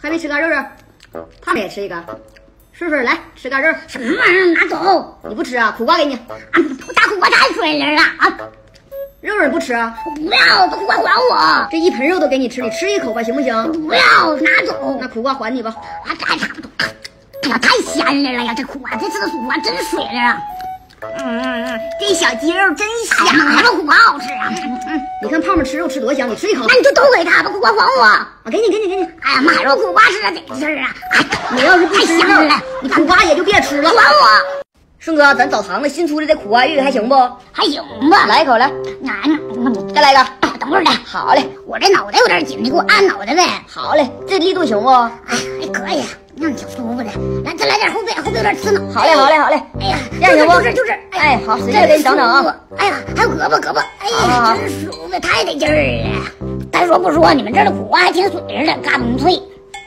还没吃干肉肉，胖子也吃一个。顺顺来吃干肉，什么玩意儿？拿走！你不吃啊？苦瓜给你。我大苦瓜太水灵了啊！肉肉不吃啊？我不要，把苦瓜还我！这一盆肉都给你吃，你吃一口吧，行不行？不要，拿走！那苦瓜还你吧。啊，这还差不多。哎呀，太鲜了呀！这苦瓜，这次的苦瓜真水灵。嗯嗯嗯嗯，这小鸡肉真香啊！这苦瓜好吃啊！嗯嗯，你看胖胖吃肉吃多香，你吃一口。那你就都给他，吧苦瓜还我。我给你，给你，给你。哎呀妈呀，这苦瓜吃的得劲儿啊！你要是不吃了，你苦瓜也就别吃了。还我。顺哥，咱澡堂子新出来的苦瓜浴还行不？还行吧。来一口来。俺再来一个。等会儿来。好嘞。我这脑袋有点紧，你给我按脑袋呗。好嘞。这力度行不？哎，还可以。那挺舒服的，来再来点后背，有点刺挠。好嘞，好嘞，好嘞。哎呀，这样行不？就是就是。哎，好，使劲给你整整啊。哎呀，还有胳膊胳膊，哎呀，真舒服，太得劲儿了。咱说不说，你们这儿的苦瓜还挺水灵的，嘎嘣脆。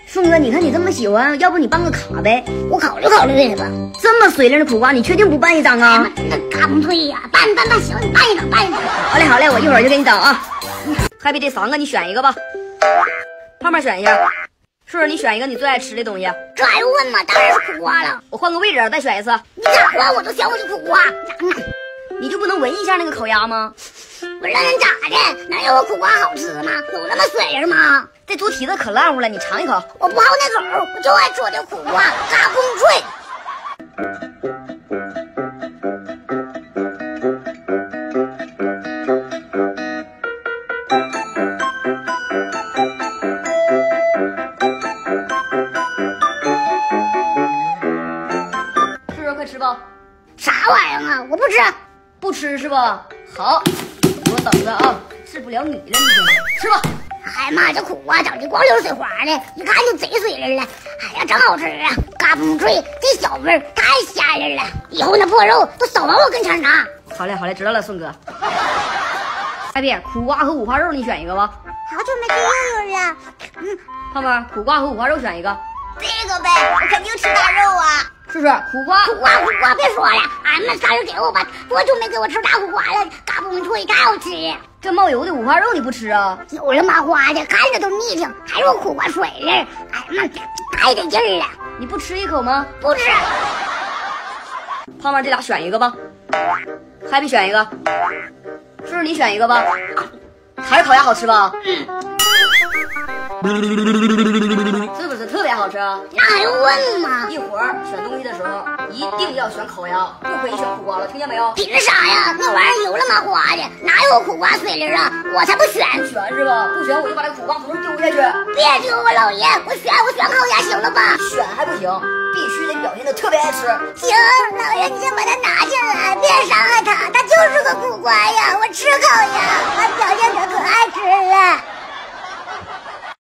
顺哥，你看你这么喜欢，要不你办个卡呗？我考虑考虑吧。这么水灵的苦瓜，你确定不办一张啊？那嘎嘣脆呀，办办办，行，你办一张，办一张。好嘞，好嘞，我一会儿就给你整啊。happy 这三个你选一个吧，胖胖选一下。顺顺，你选一个你最爱吃的东西。这还用问吗？当然是苦瓜了。我换个位置，再选一次。你咋换我都嫌我是苦瓜。你就不能闻一下那个烤鸭吗？闻了能咋的？能有我苦瓜好吃吗？有那么水灵吗？这猪蹄子可烂乎了，你尝一口。我不好那口，我就爱吃我的苦瓜，嘎嘣脆。吃吧，啥玩意儿啊？我不吃，不吃是吧？好，我等着啊！治不了你了，你吃吧。哎呀妈，这苦瓜长得光溜水滑的，一看就贼水灵了。哎呀，真好吃啊，嘎嘣脆，这小味儿太鲜人了。以后那破肉都少往我跟前拿。好嘞，好嘞，知道了，顺哥。艾比，苦瓜和五花肉你选一个吧。好久没吃肉肉了。嗯，胖胖，苦瓜和五花肉选一个。这个呗，我肯定吃大肉啊。是不是苦瓜？苦瓜苦瓜，别说了，俺们仨人给我吧，多久没给我吃大苦瓜了？嘎嘣脆，太好吃。这冒油的五花肉你不吃啊？油了麻花的，看着都腻挺，还有苦瓜水灵，哎呀妈，太得劲儿了！你不吃一口吗？不吃。胖胖，这俩选一个吧。happy 选一个，叔叔你选一个吧。还是烤鸭好吃吧？嗯。是不是特别好吃？那还用问吗？一会儿选东西的时候一定要选烤鸭，不可以选苦瓜了，听见没有？凭啥呀？那玩意儿油了麻花的，哪有苦瓜水灵啊？我才不选！选是吧？不选我就把这苦瓜从这丢下去！别丢我，老爷！我选，我选烤鸭行了吧？选还不行，必须得表现的特别爱吃。行，老爷，你先把它拿进来，别伤害它，它就是个苦瓜呀！我吃烤鸭。